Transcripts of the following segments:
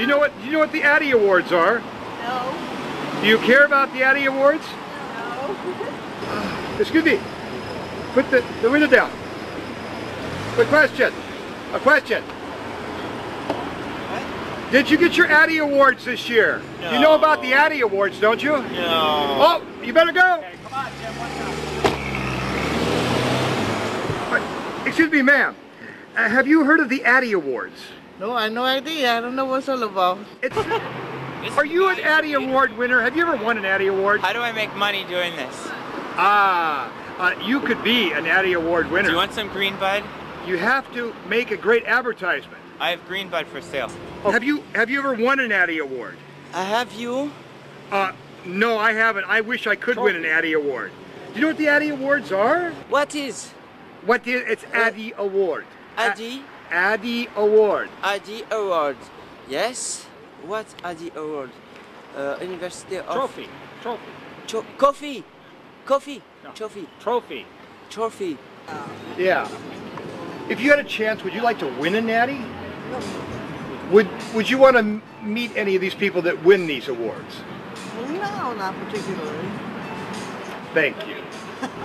Do you know what? Do you know what the Addy Awards are? No. Do you care about the Addy Awards? No. Excuse me. Put the, the window down. A question. A question. Did you get your Addy Awards this year? You know about the Addy Awards, don't you? No. Oh, you better go. come on, Jim, up? Uh, Excuse me, ma'am. Uh, have you heard of the Addy Awards? No, I have no idea. I don't know what's all about. It's, are you an Addy Award winner? Have you ever won an Addy Award? How do I make money doing this? Ah, uh, you could be an Addy Award winner. Do you want some green bud? You have to make a great advertisement. I have green bud for sale. Have you have you ever won an Addy Award? I have you. Uh, no, I haven't. I wish I could win an Addy Award. Do you know what the Addy Awards are? What is What is it's Addy Award. Addy? A- Addy Award. Addy Award. Yes. What Addy Award? Uh, University of Trophy. Trophy. Cho- coffee. Coffee. No. Trophy. Trophy. Trophy. Yeah. If you had a chance, would you like to win an Addy? Would Would you want to meet any of these people that win these awards? No, not particularly. Thank you.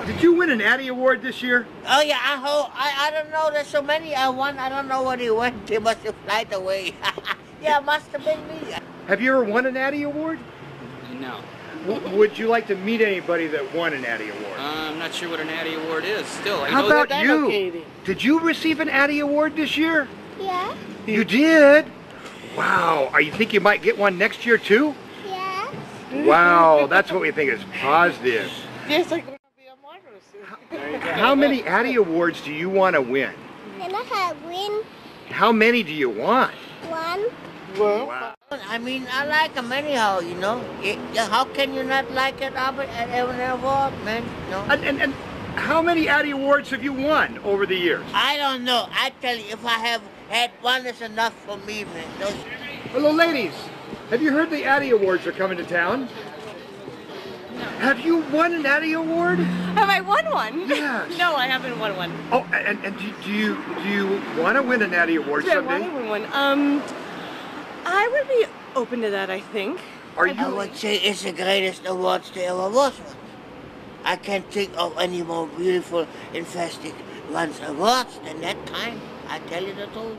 Did you win an Addy Award this year? Oh yeah, I hope. I, I don't know. There's so many. I won. I don't know where he went. He must have flied away. yeah, must have been me. Have you ever won an Addy Award? No. W- would you like to meet anybody that won an Addy Award? Uh, I'm not sure what an Addy Award is. Still, I How know about you? Katie. Did you receive an Addy Award this year? Yeah. You did? Wow. Are you think you might get one next year too? Yeah. Wow, that's what we think is positive. Yes, I'm going to be a model soon. How many Addy Awards do you want to win? And I have win How many do you want? one. Well, Wow. I mean, I like them anyhow. You know. It, how can you not like it, Albert? And Evan Award, man. No. And, and, and how many Addy Awards have you won over the years? I don't know. I tell you, if I have had one, it's enough for me, man. Those, Hello, ladies. Have you heard the Addy Awards are coming to town? Have you won an Addy Award? Have I won one? Yes. no, I haven't won one. Oh, and, and do, do you do you want to win an Addy Award Do I want to win one? Um, I would be open to that. I think. Are I you? would say it's the greatest awards there ever was. I can't think of any more beautiful and fantastic ones awards than that time. I tell you the truth.